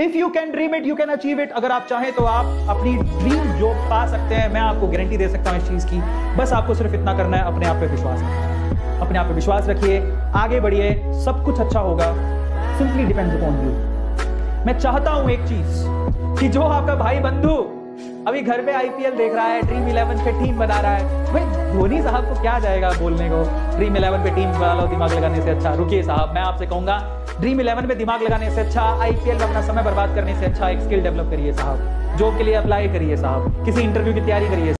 If you can dream it you can achieve it अगर आप चाहें तो आप अपनी ड्रीम जॉब पा सकते हैं, मैं आपको गारंटी दे सकता हूँ इस चीज़ की। बस आपको सिर्फ़ इतना करना है, अपने आप पे विश्वास अपने आप पे विश्वास रखिए। आगे बढ़िए, सब कुछ अच्छा होगा। सिंपली डिपेंड्स अपॉन यू मैं चाहता हूँ एक चीज़, कि जो आपका भाई बंधु अभी घर पे आईपीएल देख रहा है ड्रीम इलेवन पे टीम बना रहा है। भाई, धोनी साहब को क्या जाएगा बोलने को? ड्रीम इलेवन पे टीम बना लो, दिमाग लगाने से अच्छा। रुकिए साहब, मैं आपसे कहूँगा ड्रीम इलेवन पे दिमाग लगाने से अच्छा आईपीएल में अपना समय बर्बाद करने से अच्छा एक स्किल डेवलप करिए साहब। जॉब के लिए अप्लाई करिए साहब। किसी इंटरव्यू की तैयारी करिए